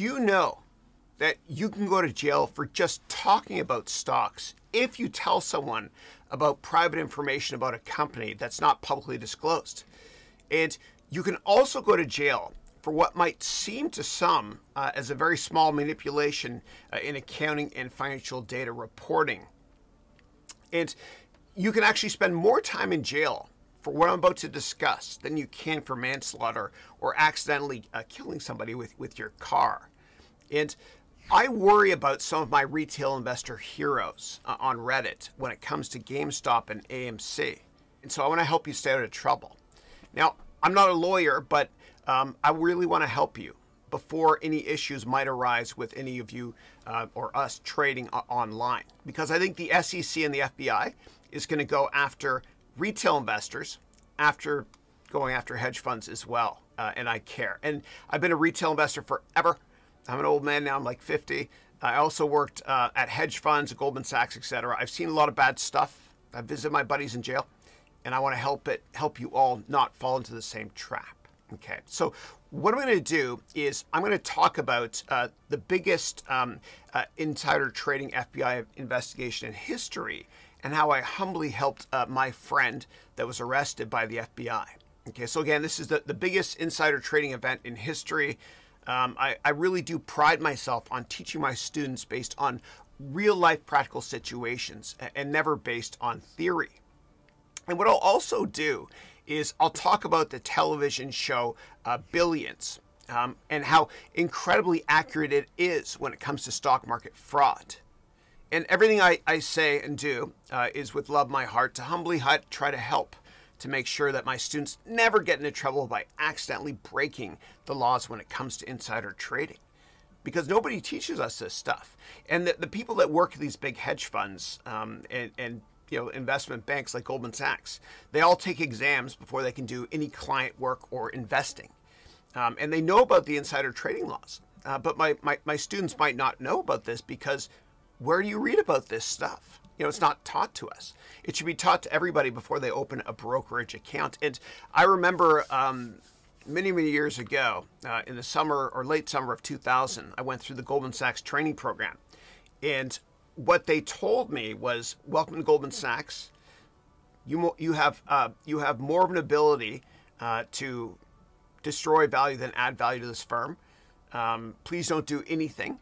Do you know that you can go to jail for just talking about stocks if you tell someone about private information about a company that's not publicly disclosed? And you can also go to jail for what might seem to some uh, as a very small manipulation uh, in accounting and financial data reporting. And you can actually spend more time in jail for what I'm about to discuss than you can for manslaughter or accidentally uh, killing somebody with, with your car. And I worry about some of my retail investor heroes uh, on Reddit when it comes to GameStop and AMC. And so I want to help you stay out of trouble. Now, I'm not a lawyer, but um, I really want to help you before any issues might arise with any of you uh, or us trading online. Because I think the SEC and the FBI is going to go after retail investors after going after hedge funds as well. Uh, and I care. And I've been a retail investor forever. I'm an old man now. I'm like 50. I also worked uh, at hedge funds, Goldman Sachs, etc. I've seen a lot of bad stuff. I visit my buddies in jail, and I want to help it help you all not fall into the same trap. Okay, so what I'm going to do is I'm going to talk about uh, the biggest um, uh, insider trading FBI investigation in history and how I humbly helped uh, my friend that was arrested by the FBI. Okay, so again, this is the, the biggest insider trading event in history. Um, I, I really do pride myself on teaching my students based on real life practical situations and never based on theory. And what I'll also do is I'll talk about the television show uh, Billions um, and how incredibly accurate it is when it comes to stock market fraud. And everything I, I say and do uh, is with love my heart to humbly try to help to make sure that my students never get into trouble by accidentally breaking the laws when it comes to insider trading. Because nobody teaches us this stuff. And the, the people that work at these big hedge funds um, and, and you know investment banks like Goldman Sachs, they all take exams before they can do any client work or investing. Um, and they know about the insider trading laws. Uh, but my, my, my students might not know about this because where do you read about this stuff? You know, it's not taught to us. It should be taught to everybody before they open a brokerage account. And I remember um, many, many years ago, uh, in the summer or late summer of 2000, I went through the Goldman Sachs training program. And what they told me was, "Welcome to Goldman Sachs. You you have uh, you have more of an ability uh, to destroy value than add value to this firm. Um, please don't do anything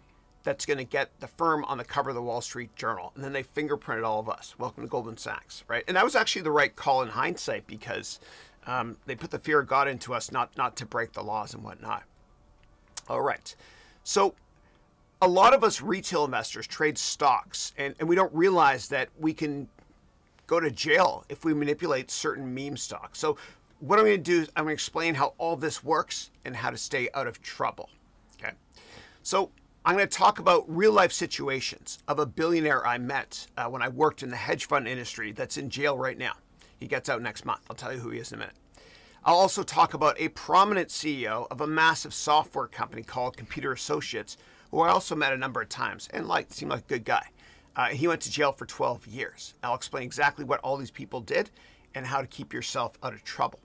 that's going to get the firm on the cover of the Wall Street Journal. And then they fingerprinted all of us. Welcome to Goldman Sachs, right? And that was actually the right call in hindsight because um, they put the fear of God into us, not not to break the laws and whatnot. All right, so a lot of us retail investors trade stocks, and, and we don't realize that we can go to jail if we manipulate certain meme stocks. So what I'm going to do is I'm going to explain how all this works and how to stay out of trouble. Okay, so I'm going to talk about real life situations of a billionaire I met uh, when I worked in the hedge fund industry that's in jail right now. He gets out next month. I'll tell you who he is in a minute. I'll also talk about a prominent CEO of a massive software company called Computer Associates, who I also met a number of times and liked, seemed like a good guy. Uh, he went to jail for 12 years. I'll explain exactly what all these people did and how to keep yourself out of trouble.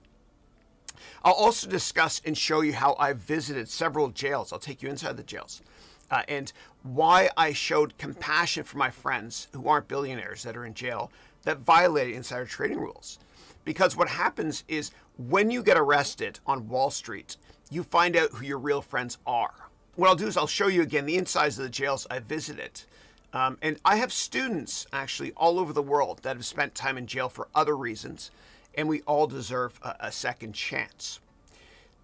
I'll also discuss and show you how I've visited several jails. I'll take you inside the jails uh, and why I showed compassion for my friends who aren't billionaires that are in jail that violated insider trading rules. Because what happens is when you get arrested on Wall Street, you find out who your real friends are. What I'll do is I'll show you again the insides of the jails I visited. Um, and I have students actually all over the world that have spent time in jail for other reasons, and we all deserve a, a second chance.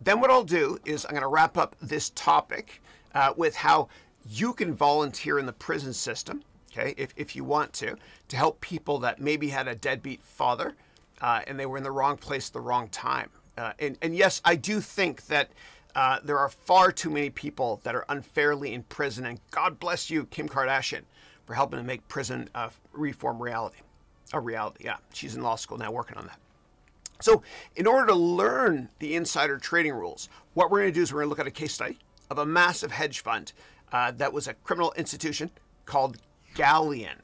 Then what I'll do is I'm going to wrap up this topic uh, with how you can volunteer in the prison system, okay, if, if you want to, to help people that maybe had a deadbeat father uh, and they were in the wrong place at the wrong time. Uh, and, and yes, I do think that uh, there are far too many people that are unfairly in prison. And God bless you, Kim Kardashian, for helping to make prison uh, reform reality. A reality, yeah. She's in law school now working on that. So, in order to learn the insider trading rules, what we're going to do is we're going to look at a case study of a massive hedge fund uh, that was a criminal institution called Galleon.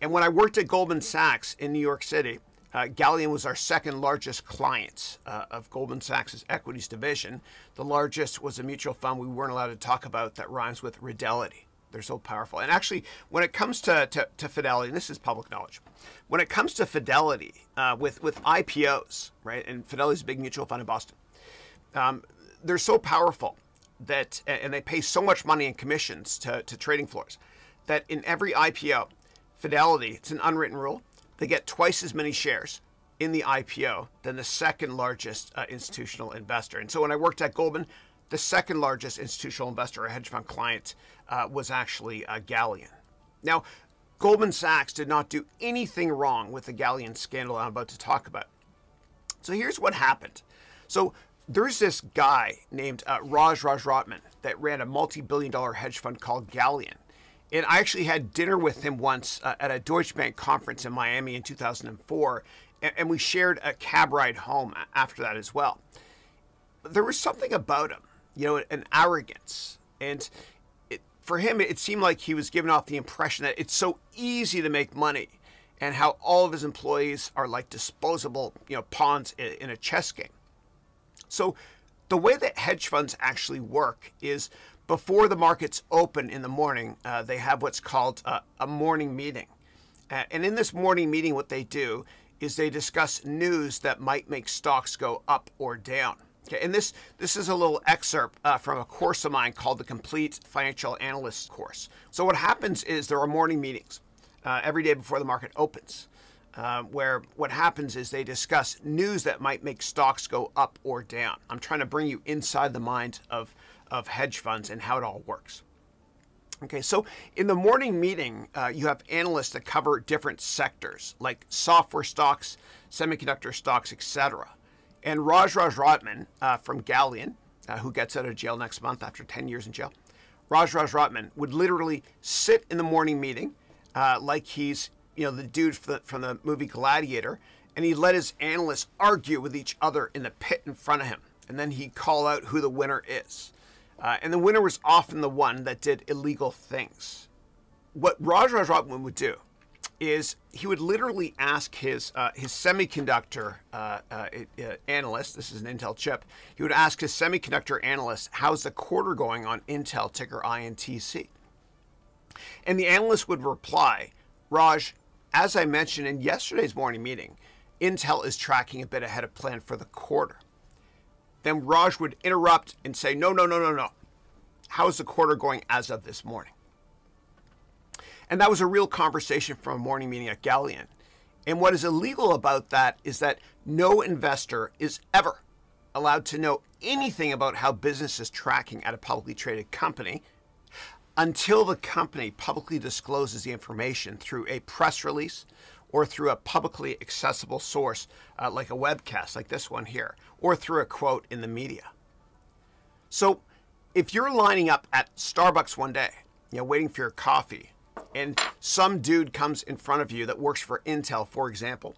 And when I worked at Goldman Sachs in New York City, Uh, Galleon was our second largest client uh, of Goldman Sachs' equities division. The largest was a mutual fund we weren't allowed to talk about that rhymes with Fidelity. They're so powerful. And actually, when it comes to, to, to Fidelity, and this is public knowledge, when it comes to Fidelity uh, with, with IPOs, right, and Fidelity's a big mutual fund in Boston, um, they're so powerful that, and they pay so much money in commissions to, to trading floors, that in every IPO, Fidelity, it's an unwritten rule, they get twice as many shares in the IPO than the second largest uh, institutional investor. And so when I worked at Goldman, the second largest institutional investor, a hedge fund client, uh, was actually uh, Galleon. Now, Goldman Sachs did not do anything wrong with the Galleon scandal I'm about to talk about. So here's what happened. So there's this guy named uh, Raj Rajaratnam that ran a multi-billion dollar hedge fund called Galleon. And I actually had dinner with him once uh, at a Deutsche Bank conference in Miami in 2004, and, and we shared a cab ride home after that as well. But there was something about him, you know, an arrogance. And it, for him, it seemed like he was giving off the impression that it's so easy to make money and how all of his employees are like disposable, you know, pawns in, in a chess game. So the way that hedge funds actually work is before the markets open in the morning, uh, they have what's called a, a morning meeting. Uh, and in this morning meeting, what they do is they discuss news that might make stocks go up or down. Okay, and this this is a little excerpt uh, from a course of mine called the Complete Financial Analyst course. So what happens is there are morning meetings uh, every day before the market opens, uh, where what happens is they discuss news that might make stocks go up or down. I'm trying to bring you inside the mind of of hedge funds and how it all works. Okay, so in the morning meeting, uh, you have analysts that cover different sectors like software stocks, semiconductor stocks, etc. And Raj Rajaratnam uh, from Galleon, uh, who gets out of jail next month after 10 years in jail, Raj Rajaratnam would literally sit in the morning meeting uh, like he's you know the dude from the, from the movie Gladiator, and he let his analysts argue with each other in the pit in front of him, and then he'd call out who the winner is. Uh, and the winner was often the one that did illegal things. What Raj Rajaratnam would do is he would literally ask his uh, his semiconductor uh, uh, uh, analyst, this is an Intel chip, he would ask his semiconductor analyst, how's the quarter going on Intel, ticker INTC? And the analyst would reply, Raj, as I mentioned in yesterday's morning meeting, Intel is tracking a bit ahead of plan for the quarter. Then Raj would interrupt and say, No, no, no, no, no. How's the quarter going as of this morning? And that was a real conversation from a morning meeting at Galleon. And what is illegal about that is that no investor is ever allowed to know anything about how business is tracking at a publicly traded company until the company publicly discloses the information through a press release or through a publicly accessible source uh, like a webcast like this one here, or through a quote in the media. So if you're lining up at Starbucks one day, you know, waiting for your coffee, and some dude comes in front of you that works for Intel, for example,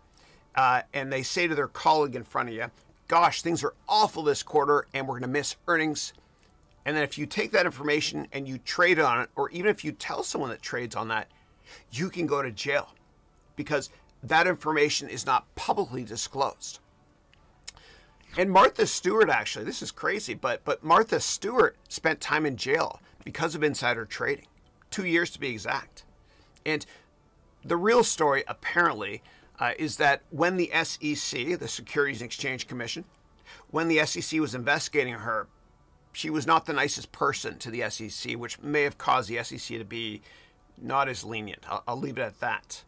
uh, and they say to their colleague in front of you, gosh, things are awful this quarter and we're going to miss earnings. And then if you take that information and you trade on it, or even if you tell someone that trades on that, you can go to jail because that information is not publicly disclosed. And Martha Stewart actually, this is crazy, but but Martha Stewart spent time in jail because of insider trading. 2 years to be exact. And the real story apparently uh, is that when the SEC, the Securities and Exchange Commission, when the SEC was investigating her, she was not the nicest person to the SEC, which may have caused the SEC to be not as lenient. I'll, I'll leave it at that.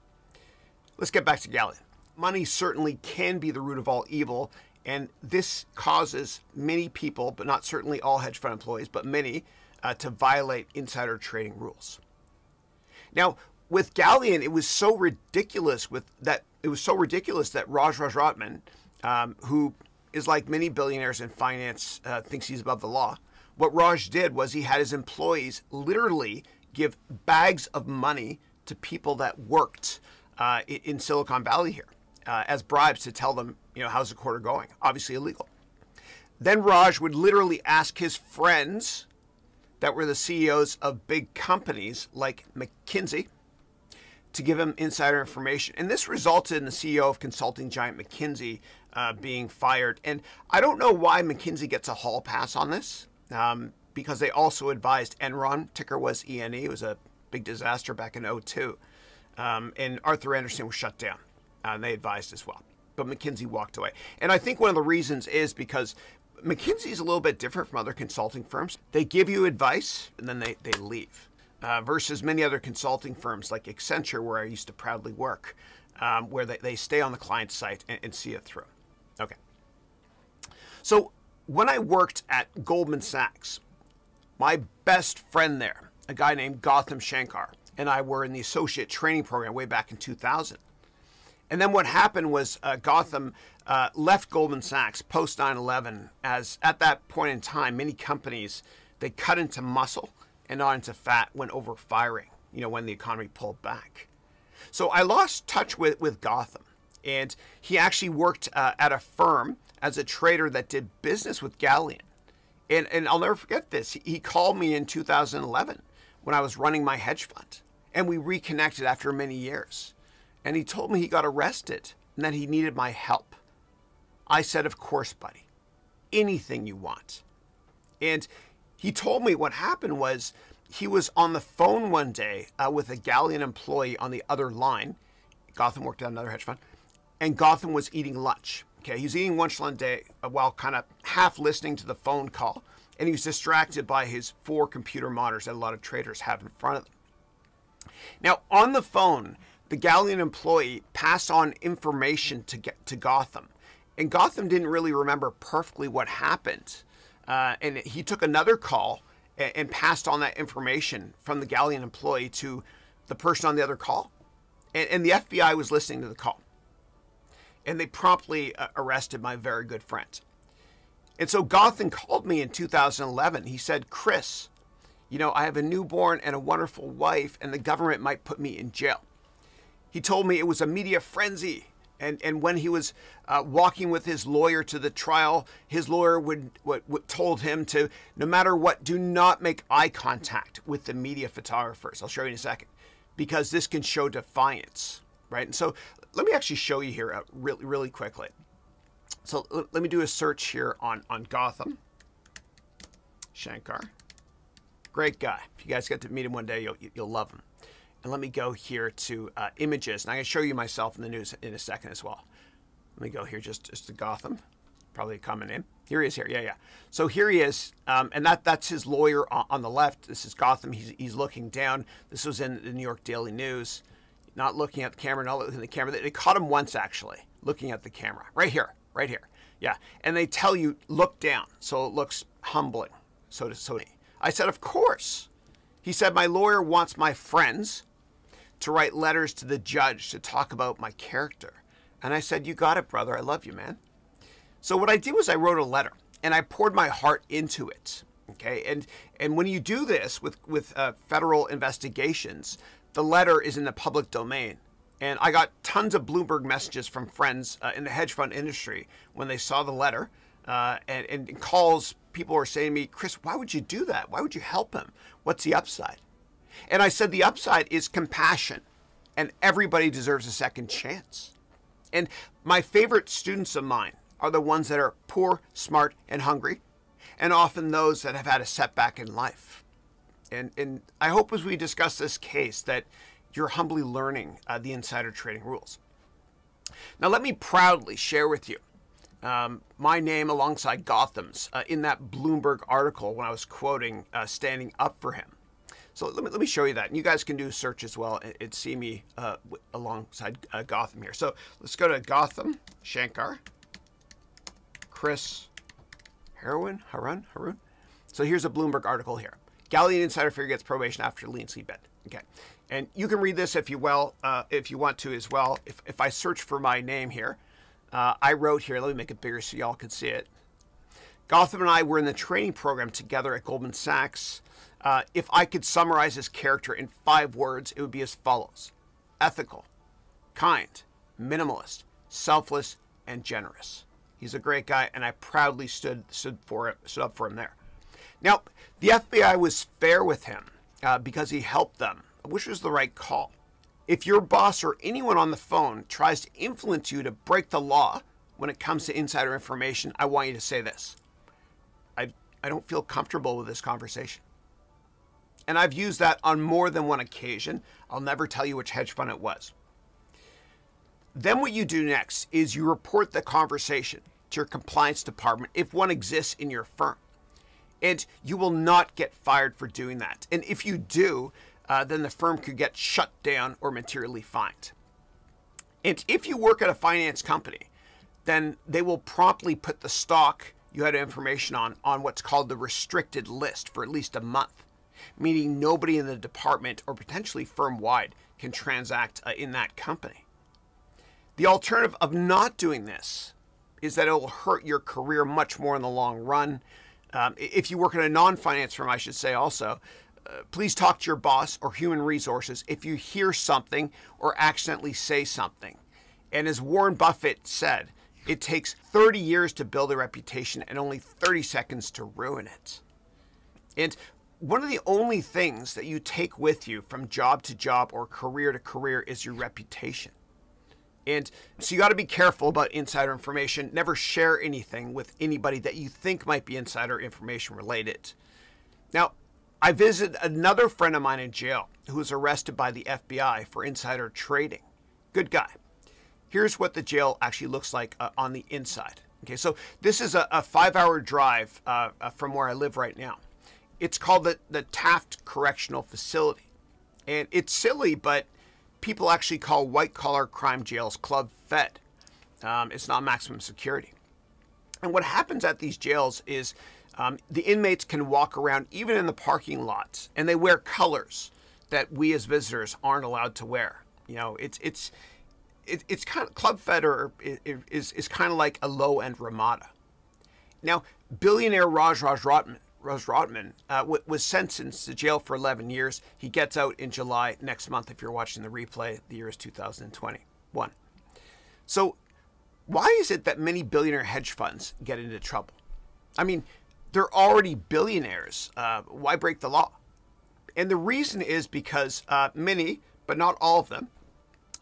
Let's get back to Galleon. Money certainly can be the root of all evil, and this causes many people, but not certainly all hedge fund employees, but many, uh, to violate insider trading rules. Now, with Galleon, it was so ridiculous with that it was so ridiculous that Raj Rajaratnam, um, who is like many billionaires in finance, uh, thinks he's above the law. What Raj did was he had his employees literally give bags of money to people that worked uh, in Silicon Valley here uh, as bribes to tell them, you know, how's the quarter going? Obviously illegal. Then Raj would literally ask his friends that were the CEOs of big companies like McKinsey to give him insider information. And this resulted in the CEO of consulting giant McKinsey uh, being fired. And I don't know why McKinsey gets a hall pass on this, um, because they also advised Enron, ticker was ENE. It was a big disaster back in 02. Um, and Arthur Andersen was shut down. Uh, and they advised as well. But McKinsey walked away. And I think one of the reasons is because McKinsey is a little bit different from other consulting firms. They give you advice and then they, they leave uh, versus many other consulting firms like Accenture, where I used to proudly work, um, where they, they stay on the client site and, and see it through. So when I worked at Goldman Sachs, my best friend there, a guy named Gautam Shankar, and I were in the associate training program way back in 2000. And then what happened was uh, Gautam uh, left Goldman Sachs post 9 11, as at that point in time, many companies they cut into muscle and not into fat when over firing, you know, when the economy pulled back. So I lost touch with, with Gautam. And he actually worked uh, at a firm as a trader that did business with Galleon. And, and I'll never forget this. He called me in 2011 when I was running my hedge fund. And we reconnected after many years. And he told me he got arrested and that he needed my help. I said, Of course, buddy. Anything you want. And he told me what happened was he was on the phone one day uh, with a Galleon employee on the other line. Gautam worked at another hedge fund, and Gautam was eating lunch. Okay, he was eating lunch one day uh, while kind of half listening to the phone call, and he was distracted by his four computer monitors that a lot of traders have in front of them. Now, on the phone, the Galleon employee passed on information to get to Gautam, and Gautam didn't really remember perfectly what happened. Uh, and he took another call and, and, passed on that information from the Galleon employee to the person on the other call. And, and the FBI was listening to the call. And they promptly uh, arrested my very good friend. And so Gautam called me in 2011. He said, Chris, you know, I have a newborn and a wonderful wife, and the government might put me in jail. He told me it was a media frenzy and and when he was uh, walking with his lawyer to the trial, his lawyer would, would, would, told him to no matter what, do not make eye contact with the media photographers. I'll show you in a second, because this can show defiance, right? And so let me actually show you here uh, really really quickly. So let me do a search here on on Gautam Shankar. Great guy. If you guys get to meet him one day, you'll you'll love him. And let me go here to uh, images. And I'm going to show you myself in the news in a second as well. Let me go here just, just to Gautam. Probably coming in. Here he is here. Yeah, yeah. So here he is. Um, and that that's his lawyer on, on, the left. This is Gautam. He's, he's looking down. This was in the New York Daily News. Not looking at the camera, not looking at the camera. They caught him once, actually, looking at the camera. Right here. Right here. Yeah. And they tell you, look down. So it looks humbling. So to, so I said, of course. He said, my lawyer wants my friends to write letters to the judge to talk about my character. And I said, You got it, brother. I love you, man. So what I did was I wrote a letter and I poured my heart into it. Okay. And and when you do this with, with uh, federal investigations, the letter is in the public domain. And I got tons of Bloomberg messages from friends uh, in the hedge fund industry when they saw the letter uh, and, and calls. People are saying to me, Chris, why would you do that? Why would you help him? What's the upside? And I said the upside is compassion, and everybody deserves a second chance. And my favorite students of mine are the ones that are poor, smart, and hungry, and often those that have had a setback in life. And, and I hope as we discuss this case that you're humbly learning uh, the insider trading rules. Now, let me proudly share with you um, my name alongside Gautam's uh, in that Bloomberg article when I was quoting uh, Standing Up for Him. So let me, let me show you that. And you guys can do a search as well and, and see me uh, alongside uh, Gautam here. So let's go to Gautam, Shankar, Chris Haroun, Haroun, Haroun. So here's a Bloomberg article here. Galleon insider figure gets probation after lean sleep bet. Okay. And you can read this if you will, uh, if you want to as well. If, if I search for my name here, uh, I wrote here, let me make it bigger so y'all can see it. Gautam and I were in the training program together at Goldman Sachs. Uh, if I could summarize his character in five words, it would be as follows ethical, kind, minimalist, selfless, and generous. He's a great guy, and I proudly stood, stood, for it, stood up for him there. Now, the FBI was fair with him uh, because he helped them, which was the right call. if your boss or anyone on the phone tries to influence you to break the law when it comes to insider information, I want you to say this I, I don't feel comfortable with this conversation. And I've used that on more than one occasion. I'll never tell you which hedge fund it was. Then, what you do next is you report the conversation to your compliance department if one exists in your firm. And you will not get fired for doing that. And if you do, uh, then the firm could get shut down or materially fined. And if you work at a finance company, then they will promptly put the stock you had information on on what's called the restricted list for at least a month, meaning nobody in the department or potentially firm wide can transact uh, in that company. The alternative of not doing this is that it will hurt your career much more in the long run. Um, if you work in a non finance firm, I should say also, uh, please talk to your boss or human resources if you hear something or accidentally say something. And as Warren Buffett said, it takes 30 years to build a reputation and only 30 seconds to ruin it. And one of the only things that you take with you from job to job or career to career is your reputation. And so you got to be careful about insider information. Never share anything with anybody that you think might be insider information related. Now, I visited another friend of mine in jail who was arrested by the FBI for insider trading. Good guy. Here's what the jail actually looks like uh, on the inside. Okay, so this is a, a five hour drive uh, uh, from where I live right now. It's called the, the Taft Correctional Facility. And it's silly, but people actually call white collar crime jails Club Fed. Um, it's not maximum security. And what happens at these jails is um, the inmates can walk around even in the parking lots, and they wear colors that we as visitors aren't allowed to wear. You know, it's it's it, it's kind of Club Fed or is is kind of like a low end Ramada. Now, billionaire Raj Raj Rotman, Raj Rotman uh, was sentenced to jail for 11 years. He gets out in July next month. If you're watching the replay, the year is 2021. So, why is it that many billionaire hedge funds get into trouble? I mean, they're already billionaires. Uh, why break the law? And the reason is because uh, many, but not all of them,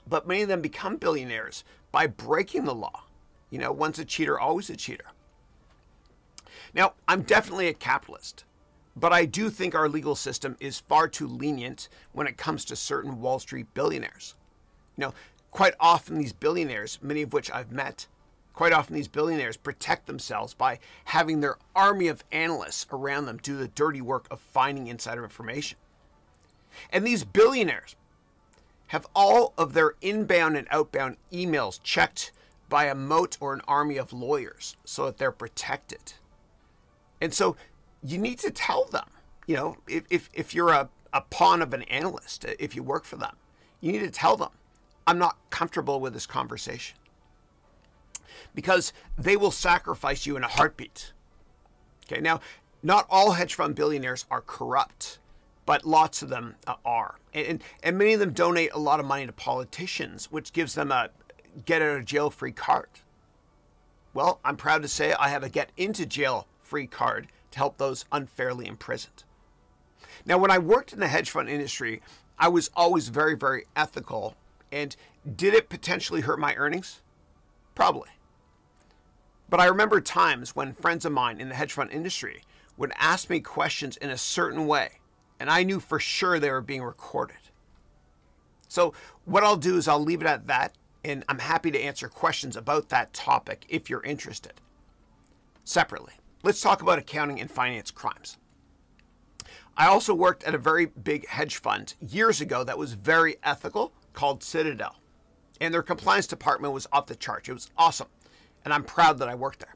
but many of them become billionaires by breaking the law. You know, once a cheater, always a cheater. Now, I'm definitely a capitalist, but I do think our legal system is far too lenient when it comes to certain Wall Street billionaires. You know, quite often these billionaires, many of which I've met, quite often these billionaires protect themselves by having their army of analysts around them do the dirty work of finding insider information. And these billionaires, have all of their inbound and outbound emails checked by a moat or an army of lawyers so that they're protected. And so you need to tell them, you know, if, if, if you're a, a pawn of an analyst, if you work for them, you need to tell them, I'm not comfortable with this conversation. Because they will sacrifice you in a heartbeat. Okay, now, not all hedge fund billionaires are corrupt but lots of them uh, are. And, and many of them donate a lot of money to politicians, which gives them a get out of jail free card. Well, I'm proud to say I have a get into jail free card to help those unfairly imprisoned. Now, when I worked in the hedge fund industry, I was always very, very ethical. And did it potentially hurt my earnings? Probably. But I remember times when friends of mine in the hedge fund industry would ask me questions in a certain way and I knew for sure they were being recorded. So, what I'll do is I'll leave it at that, and I'm happy to answer questions about that topic if you're interested. Separately, let's talk about accounting and finance crimes. I also worked at a very big hedge fund years ago that was very ethical called Citadel. And their compliance department was off the charts. It was awesome. And I'm proud that I worked there.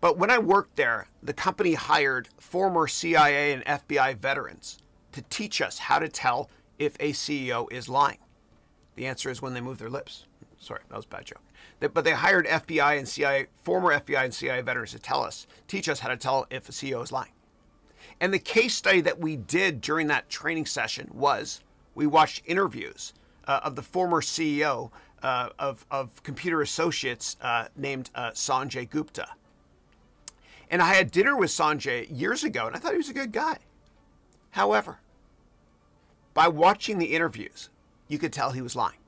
But when I worked there, the company hired former CIA and FBI veterans to teach us how to tell if a CEO is lying. The answer is when they move their lips. Sorry, that was a bad joke. But they hired FBI and CIA, former FBI and CIA veterans to tell us, teach us how to tell if a CEO is lying. And the case study that we did during that training session was we watched interviews uh, of the former CEO uh, of, of Computer Associates uh, named uh, Sanjay Gupta. And I had dinner with Sanjay years ago, and I thought he was a good guy. However, by watching the interviews, you could tell he was lying.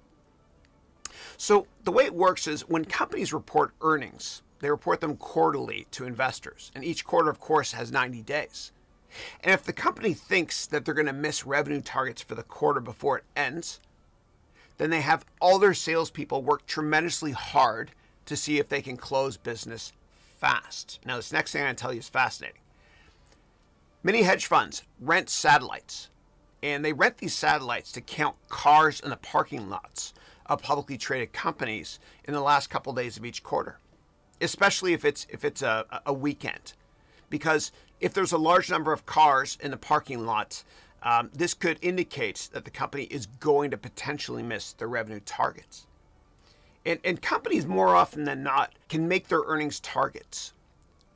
So the way it works is when companies report earnings, they report them quarterly to investors. And each quarter, of course, has 90 days. And if the company thinks that they're going to miss revenue targets for the quarter before it ends, then they have all their salespeople work tremendously hard to see if they can close business fast. Now, this next thing I'm going to tell you is fascinating. Many hedge funds rent satellites, and they rent these satellites to count cars in the parking lots of publicly traded companies in the last couple of days of each quarter, especially if it's if it's a, a weekend, because if there's a large number of cars in the parking lot, um, this could indicate that the company is going to potentially miss their revenue targets. And, and companies, more often than not, can make their earnings targets,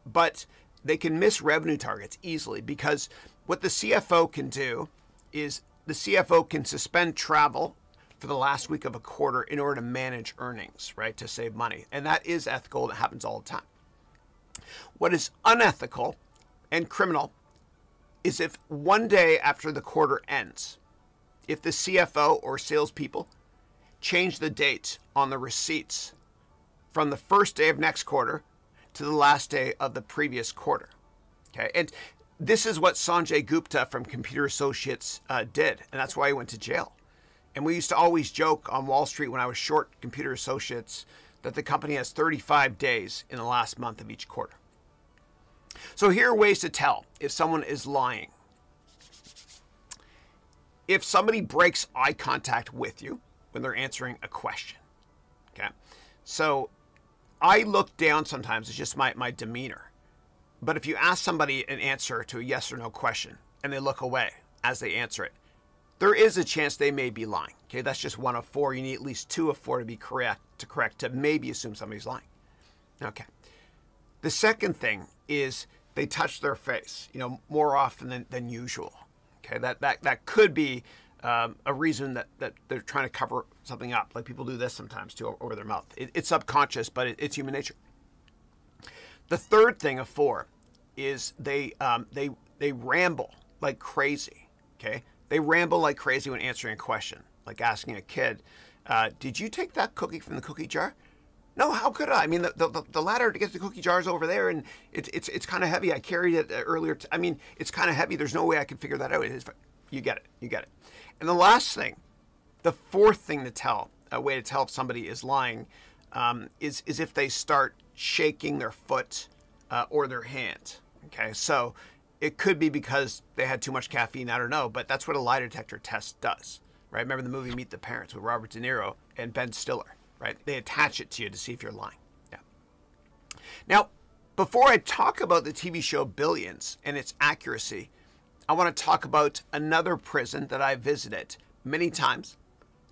but they can miss revenue targets easily because what the CFO can do is the CFO can suspend travel for the last week of a quarter in order to manage earnings, right, to save money. And that is ethical, That happens all the time. What is unethical and criminal is if one day after the quarter ends, if the CFO or salespeople change the date on the receipts from the first day of next quarter to the last day of the previous quarter. Okay, and this is what Sanjay Gupta from Computer Associates uh, did, and that's why he went to jail. And we used to always joke on Wall Street when I was short Computer Associates that the company has 35 days in the last month of each quarter. So here are ways to tell if someone is lying. If somebody breaks eye contact with you when they're answering a question, okay? So I look down sometimes, it's just my, my demeanor. But if you ask somebody an answer to a yes or no question and they look away as they answer it, there is a chance they may be lying. Okay, that's just one of four. You need at least two of four to be correct to correct to maybe assume somebody's lying. Okay. The second thing is they touch their face, you know, more often than, than usual. Okay, that, that, that could be um, a reason that, that they're trying to cover something up. Like people do this sometimes too over their mouth. It, it's subconscious, but it, it's human nature. The third thing of four is they, um, they, they ramble like crazy. Okay, they ramble like crazy when answering a question, like asking a kid, uh, "Did you take that cookie from the cookie jar?" No, how could I? I mean, the, the, the ladder to get the cookie jar is over there, and it's it's it's kind of heavy. I carried it uh, earlier. I mean, it's kind of heavy. There's no way I can figure that out. you get it. You get it. And the last thing, the fourth thing to tell, a way to tell if somebody is lying, um, is is if they start shaking their foot uh, or their hand. Okay, so it could be because they had too much caffeine. I don't know, but that's what a lie detector test does, right? Remember the movie Meet the Parents with Robert De Niro and Ben Stiller right? They attach it to you to see if you're lying. Yeah. Now, before I talk about the TV show Billions and its accuracy, I want to talk about another prison that I visited many times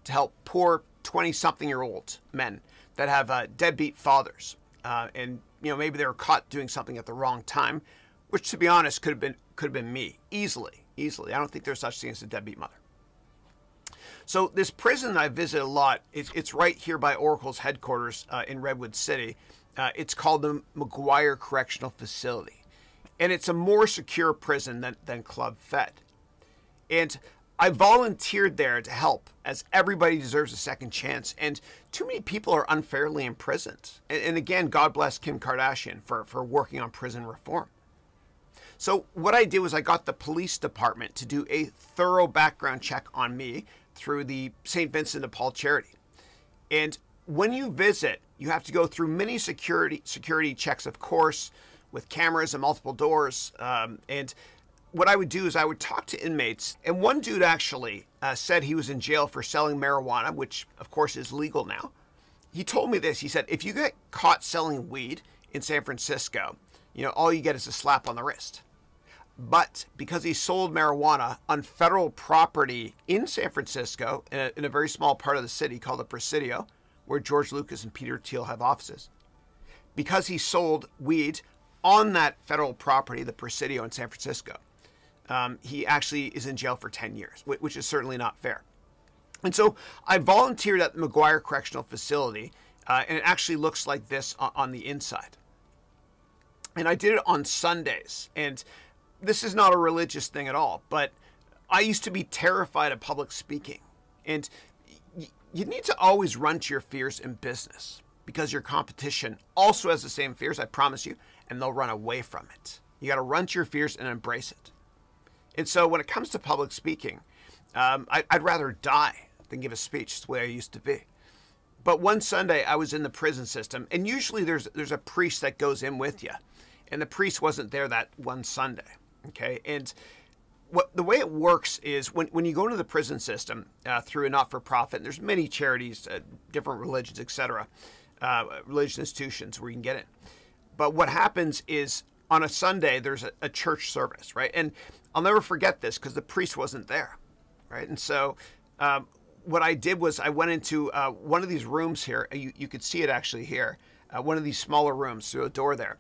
to help poor 20 something year old men that have uh, deadbeat fathers. Uh, and, you know, maybe they were caught doing something at the wrong time, which to be honest could have been, could have been me easily, easily. I don't think there's such thing as a deadbeat mother. So this prison I visit a lot, it's, it's right here by Oracle's headquarters uh, in Redwood City. Uh, it's called the Maguire Correctional Facility. And it's a more secure prison than, than Club Fed. And I volunteered there to help, as everybody deserves a second chance. And too many people are unfairly imprisoned. And, and again, God bless Kim Kardashian for, for working on prison reform. So what I did was I got the police department to do a thorough background check on me through the St. Vincent de Paul charity. And when you visit, you have to go through many security security checks, of course, with cameras and multiple doors. Um, and what I would do is I would talk to inmates, and one dude actually uh, said he was in jail for selling marijuana, which of course is legal now. He told me this. He said, if you get caught selling weed in San Francisco, you know, all you get is a slap on the wrist. But because he sold marijuana on federal property in San Francisco, in a, in a very small part of the city called the Presidio, where George Lucas and Peter Thiel have offices, because he sold weed on that federal property, the Presidio in San Francisco, um, he actually is in jail for 10 years, which is certainly not fair. And so I volunteered at the Maguire Correctional Facility, uh, and it actually looks like this on, on the inside. And I did it on Sundays. And this is not a religious thing at all, but I used to be terrified of public speaking. And you need to always run to your fears in business because your competition also has the same fears, I promise you, and they'll run away from it. You got to run to your fears and embrace it. And so when it comes to public speaking, um, I, would rather die than give a speech. The way I used to be. But one Sunday I was in the prison system, and usually there's there's a priest that goes in with you, and the priest wasn't there that one Sunday. Okay, and what the way it works is when, when you go into the prison system uh, through a not-for-profit, there's many charities, uh, different religions, etc., uh, religious institutions where you can get it. But what happens is on a Sunday there's a, a church service, right? And I'll never forget this because the priest wasn't there, right? And so um, what I did was I went into uh, one of these rooms here. You, you could see it actually here, uh, one of these smaller rooms through a door there.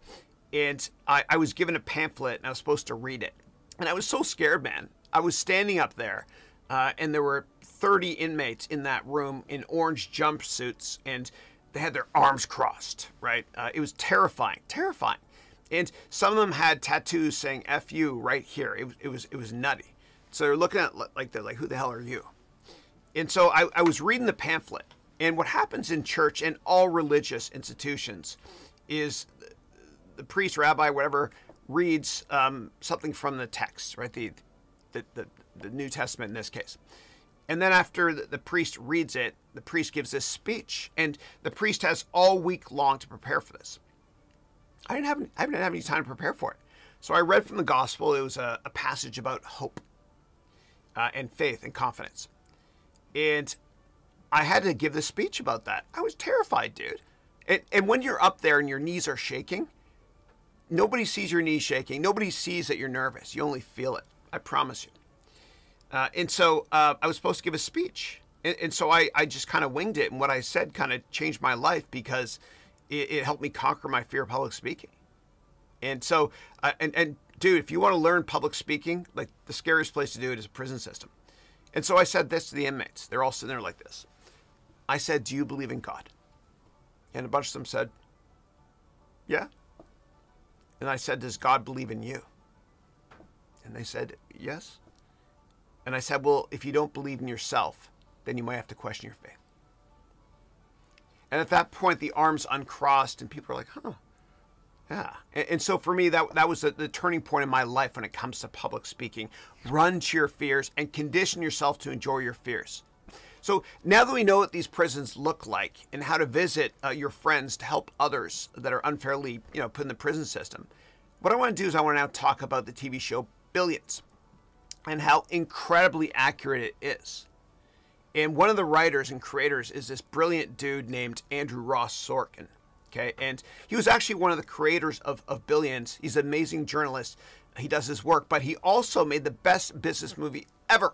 And I, I was given a pamphlet and I was supposed to read it. And I was so scared, man. I was standing up there uh, and there were 30 inmates in that room in orange jumpsuits and they had their arms crossed, right? Uh, it was terrifying, terrifying. And some of them had tattoos saying "F you" right here. It was, it was, it was nutty. So they're looking at like they're like, "Who the hell are you?" And so I, I was reading the pamphlet, and what happens in church and all religious institutions is the priest, rabbi, whatever, reads um, something from the text, right? The, the, the, the, New Testament in this case. And then after the, the priest reads it, the priest gives this speech. And the priest has all week long to prepare for this. I didn't have, I didn't have any time to prepare for it. So I read from the gospel. It was a, a passage about hope uh, and faith and confidence. And I had to give the speech about that. I was terrified, dude. And, and when you're up there and your knees are shaking, nobody sees your knees shaking. Nobody sees that you're nervous. You only feel it. I promise you. Uh, and so uh, I was supposed to give a speech. And, and so I, I just kind of winged it. And what I said kind of changed my life because it, it, helped me conquer my fear of public speaking. And so, uh, and, and dude, if you want to learn public speaking, like the scariest place to do it is a prison system. And so I said this to the inmates. They're all sitting there like this. I said, Do you believe in God? And a bunch of them said, Yeah. And I said, Does God believe in you? And they said, Yes. And I said, Well, if you don't believe in yourself, then you might have to question your faith. And at that point, the arms uncrossed, and people are like, Huh, yeah. And, so for me, that, that was the, the turning point in my life when it comes to public speaking. Run to your fears and condition yourself to enjoy your fears. So now that we know what these prisons look like and how to visit uh, your friends to help others that are unfairly, you know, put in the prison system, what I want to do is I want to now talk about the TV show Billions and how incredibly accurate it is. And one of the writers and creators is this brilliant dude named Andrew Ross Sorkin. Okay, and he was actually one of the creators of, of Billions. He's an amazing journalist. He does his work, but he also made the best business movie ever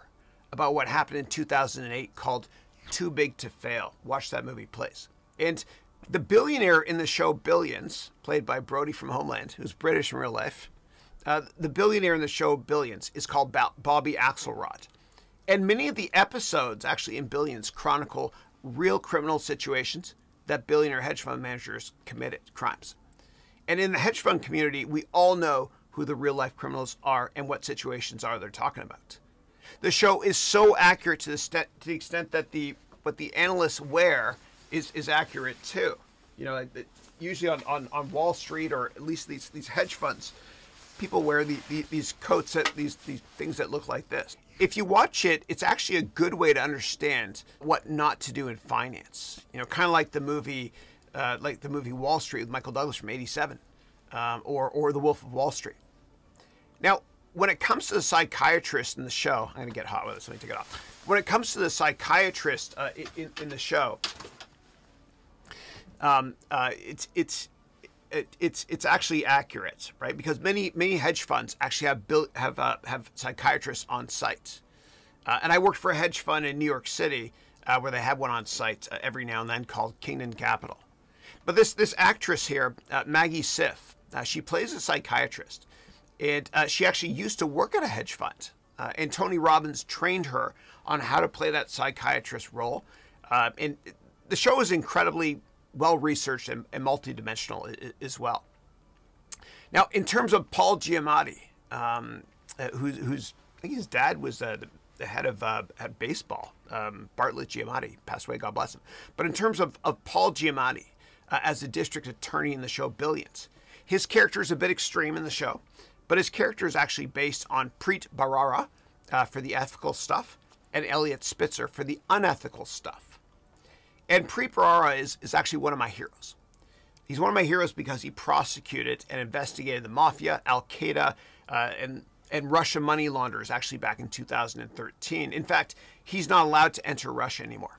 about what happened in 2008 called Too Big to Fail. Watch that movie, please. And the billionaire in the show Billions, played by Brody from Homeland, who's British in real life, uh, the billionaire in the show Billions is called Bobby Axelrod. And many of the episodes, actually in Billions, chronicle real criminal situations that billionaire hedge fund managers committed crimes. And in the hedge fund community, we all know who the real life criminals are and what situations are they're talking about. The show is so accurate to the, to the extent that the what the analysts wear is, is accurate too. You know, usually on, on, on Wall Street or at least these, these hedge funds, people wear the, the, these coats that these, these things that look like this if you watch it, it's actually a good way to understand what not to do in finance. You know, kind of like the movie, uh, like the movie Wall Street with Michael Douglas from '87, um, or or The Wolf of Wall Street. Now, when it comes to the psychiatrist in the show, I'm gonna get hot with this. Let me take it off. When it comes to the psychiatrist uh, in, in, the show, um, uh, it's it's it, it's it's actually accurate, right? Because many many hedge funds actually have built have uh, have psychiatrists on site, uh, and I worked for a hedge fund in New York City uh, where they have one on site uh, every now and then called Kingdon Capital. But this this actress here, Maggie Siff, she plays a psychiatrist, and she actually used to work at a hedge fund. and Tony Robbins trained her on how to play that psychiatrist role, and the show is incredibly well researched and, and multidimensional as well. Now, in terms of Paul Giamatti, um, uh, who's, who's, I think his dad was uh, the the head of uh, at baseball, um, Bartlett Giamatti, passed away, God bless him. But in terms of, of Paul Giamatti uh, as the district attorney in the show Billions, his character is a bit extreme in the show, but his character is actually based on Preet Bharara uh, for the ethical stuff and Eliot Spitzer for the unethical stuff. And Preet Bharara is, is actually one of my heroes. He's one of my heroes because he prosecuted and investigated the mafia, Al Qaeda, uh, and and Russia money launderers actually back in 2013. In fact, he's not allowed to enter Russia anymore.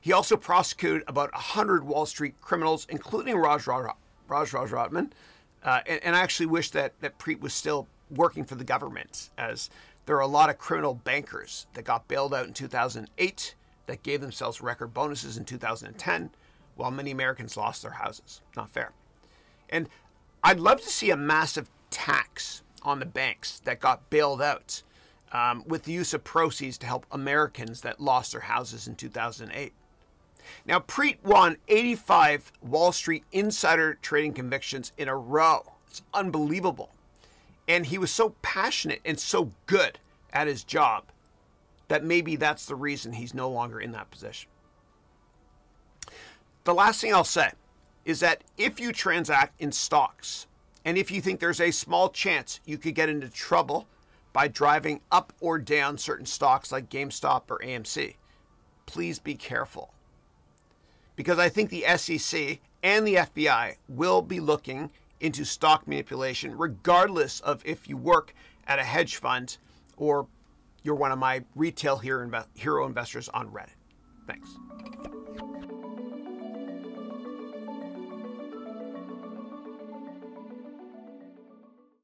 He also prosecuted about 100 Wall Street criminals, including Raj Raj, Raj, Raj Ratnam. Uh, and, and, I actually wish that, that Preet was still working for the government, as there are a lot of criminal bankers that got bailed out in 2008 that gave themselves record bonuses in 2010, while many Americans lost their houses. Not fair. And I'd love to see a massive tax on the banks that got bailed out um, with the use of proceeds to help Americans that lost their houses in 2008. Now, Preet won 85 Wall Street insider trading convictions in a row. It's unbelievable. And he was so passionate and so good at his job that maybe that's the reason he's no longer in that position. The last thing I'll say is that if you transact in stocks, and if you think there's a small chance you could get into trouble by driving up or down certain stocks like GameStop or AMC, please be careful. Because I think the SEC and the FBI will be looking into stock manipulation, regardless of if you work at a hedge fund or you're one of my retail hero investors on Reddit. Thanks.